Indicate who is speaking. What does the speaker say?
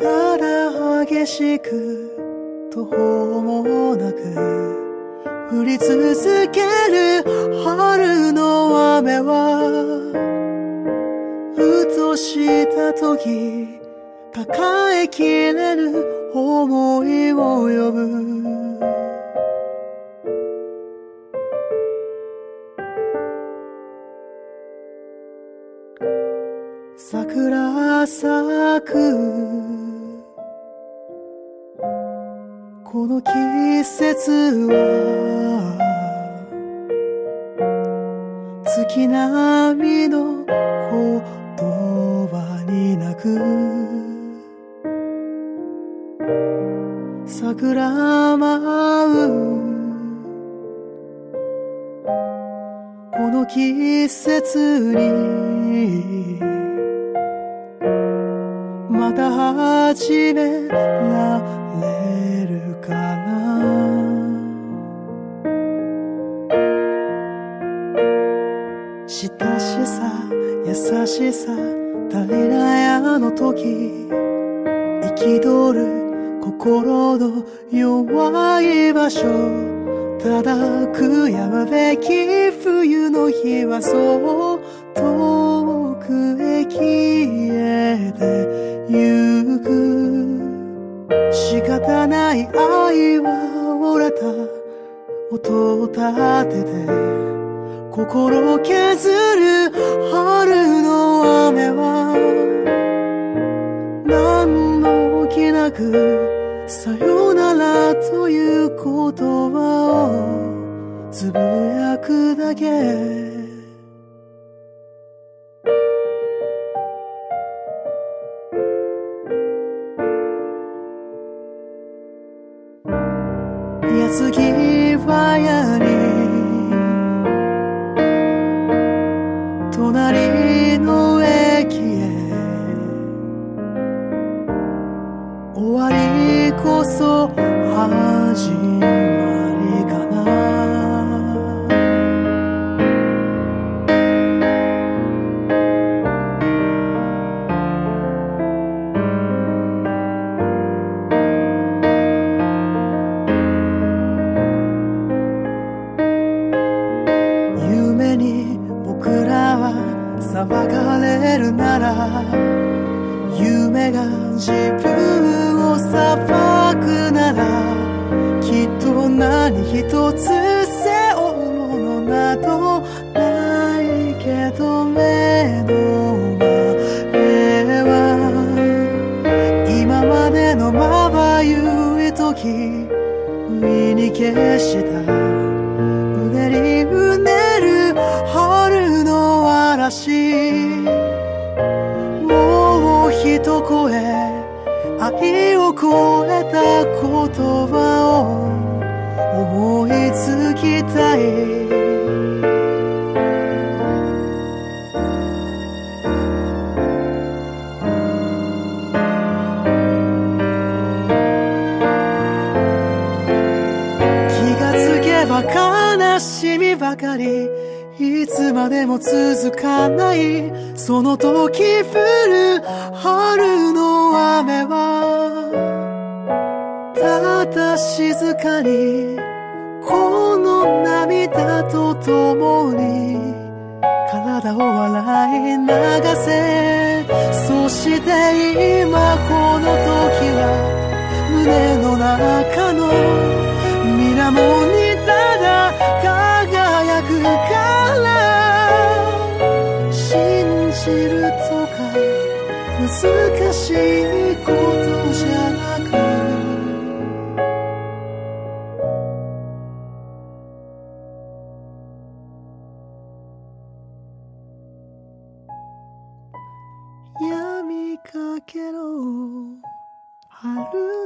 Speaker 1: ただ激しく途方もなく降り続ける春の雨はふとした時抱えきれぬ思いを呼ぶ。桜咲くの季節は月並みの言葉に泣く。桜舞う。この季節にまた始めらしさ足りないあの時憤る心の弱い場所ただ悔やむべき冬の日はそう遠くへ消えてゆく。仕方ない愛は折れた音を立てて心を削る言葉をつぶやくだけ。に僕らは騒がれるなら夢が自分を裁くならきっと何一つ背負うものなどないけど目の前は今までのまばゆい時上に消した。春の嵐。もう一声愛を超えた言葉を思いつきたい。気がつけば悲しみばかり。いつまでも続かない。その時降る春の雨はただ静かにこの涙と共に体を笑い流せ。そして今この時難しいことじゃなく闇かけろ。春